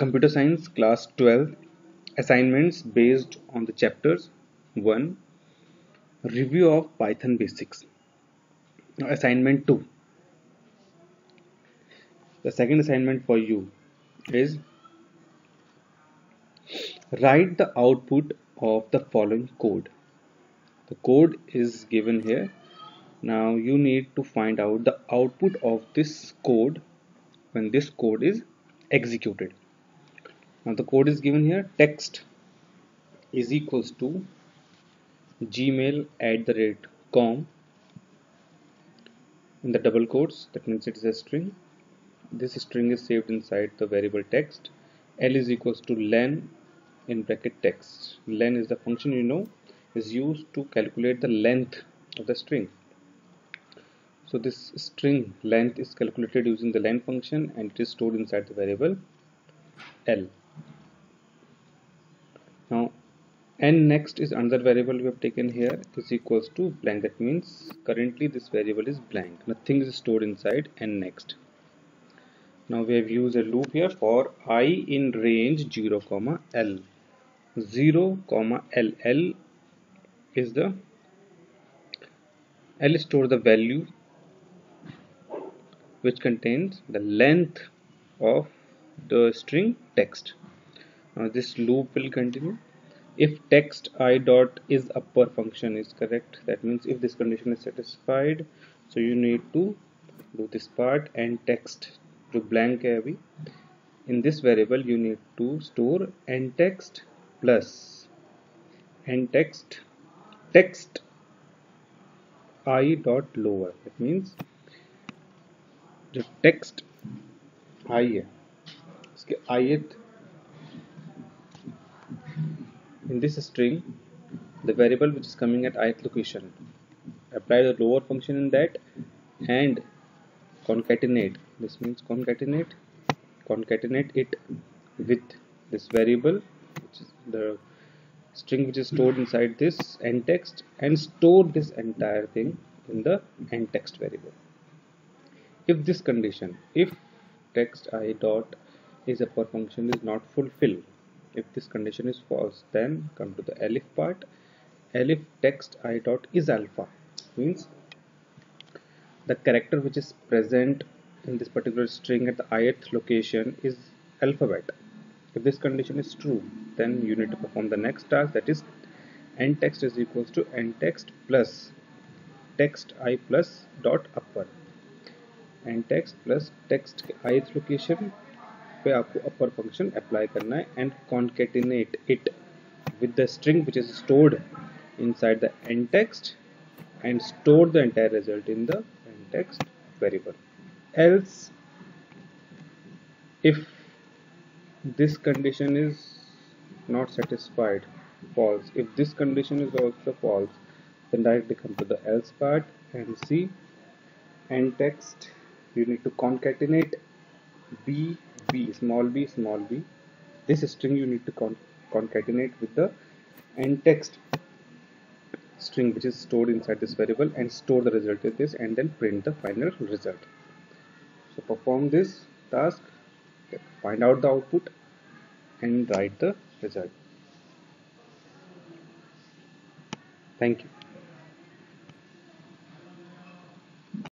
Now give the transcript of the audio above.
computer science class 12 assignments based on the chapters 1 review of python basics. Assignment 2 the second assignment for you is write the output of the following code. The code is given here. Now you need to find out the output of this code when this code is executed now the code is given here. Text is equals to gmail at the rate com. In the double quotes that means it is a string. This string is saved inside the variable text. L is equals to len in bracket text. Len is the function you know is used to calculate the length of the string. So this string length is calculated using the len function and it is stored inside the variable l now n text is another variable we have taken here is equals to blank. That means currently this variable is blank. Nothing is stored inside n text. Now we have used a loop here for i in range 0 comma l. 0 comma l l is the l store the value which contains the length of the string text now this loop will continue if text i dot is upper function is correct that means if this condition is satisfied so you need to do this part and text to blank hai in this variable you need to store n text plus n text text i dot lower that means the text i है इसके ith in this string the variable which is coming at ith location. Apply the lower function in that and concatenate. This means concatenate concatenate it with this variable which is the string which is stored inside this n text and store this entire thing in the n text variable. If this condition if text i dot is upper function is not fulfilled if this condition is false then come to the elif part. Elif text i dot is alpha. Means the character which is present in this particular string at the ith location is alphabet. If this condition is true then you need to perform the next task that is n text is equals to n text plus text i plus dot upper n text plus text ith location पे आपको अपर function apply करना है and concatenate it with the string which is stored inside the end text and store the entire result in the end variable else if this condition is not satisfied false if this condition is also false then directly come to the else part and see end text you need to concatenate b b small b small b. This string you need to con concatenate with the end text string which is stored inside this variable and store the result in this and then print the final result. So perform this task find out the output and write the result. Thank you